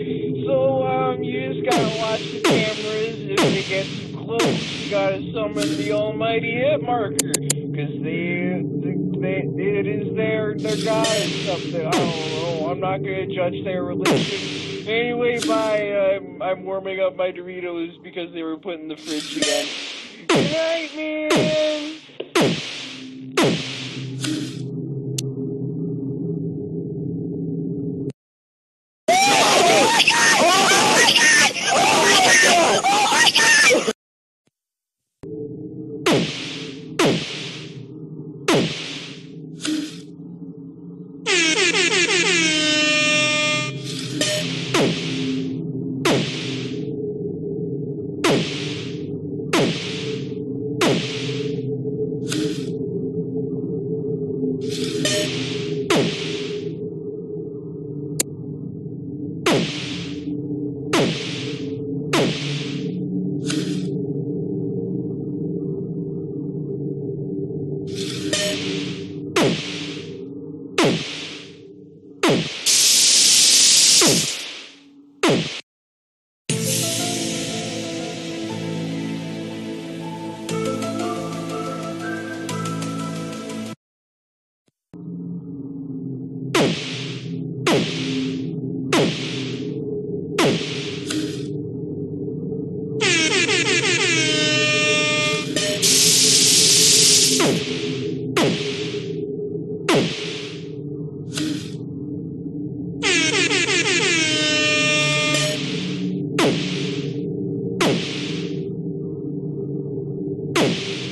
So, um, you just gotta watch the cameras. If they get too close, you gotta summon the almighty hit marker. Cause they, they, it is their, their god or something. I don't know. I'm not gonna judge their religion. Anyway, bye. I'm, I'm warming up my Doritos because they were put in the fridge again. Good night, man. Boom. Boom.